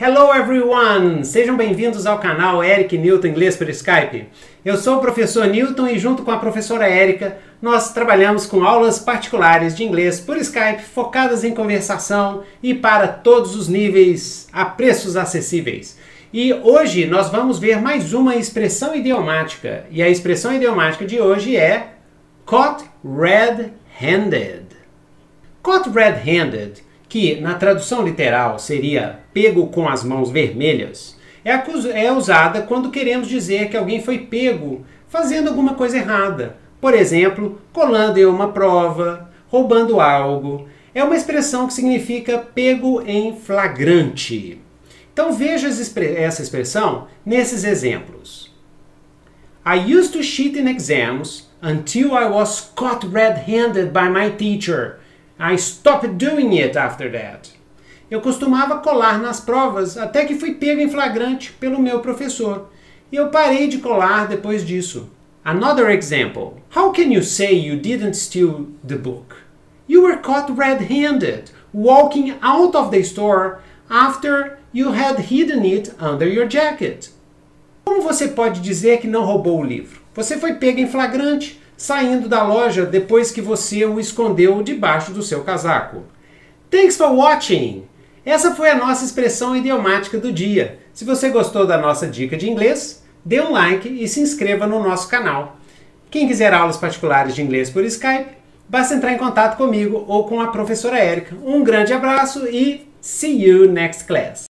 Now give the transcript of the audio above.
Hello everyone! Sejam bem-vindos ao canal Eric Newton Inglês por Skype. Eu sou o professor Newton e junto com a professora Érica, nós trabalhamos com aulas particulares de inglês por Skype focadas em conversação e para todos os níveis a preços acessíveis. E hoje nós vamos ver mais uma expressão idiomática. E a expressão idiomática de hoje é caught red-handed. Caught red-handed que na tradução literal seria pego com as mãos vermelhas, é, é usada quando queremos dizer que alguém foi pego fazendo alguma coisa errada. Por exemplo, colando em uma prova, roubando algo. É uma expressão que significa pego em flagrante. Então veja essa expressão nesses exemplos. I used to cheat in exams until I was caught red-handed by my teacher I stopped doing it after that. Eu costumava colar nas provas até que fui pego em flagrante pelo meu professor. E eu parei de colar depois disso. Another example. How can you say you didn't steal the book? You were caught red-handed, walking out of the store after you had hidden it under your jacket. Como você pode dizer que não roubou o livro? Você foi pego em flagrante saindo da loja depois que você o escondeu debaixo do seu casaco. Thanks for watching! Essa foi a nossa expressão idiomática do dia. Se você gostou da nossa dica de inglês, dê um like e se inscreva no nosso canal. Quem quiser aulas particulares de inglês por Skype, basta entrar em contato comigo ou com a professora Érica. Um grande abraço e see you next class!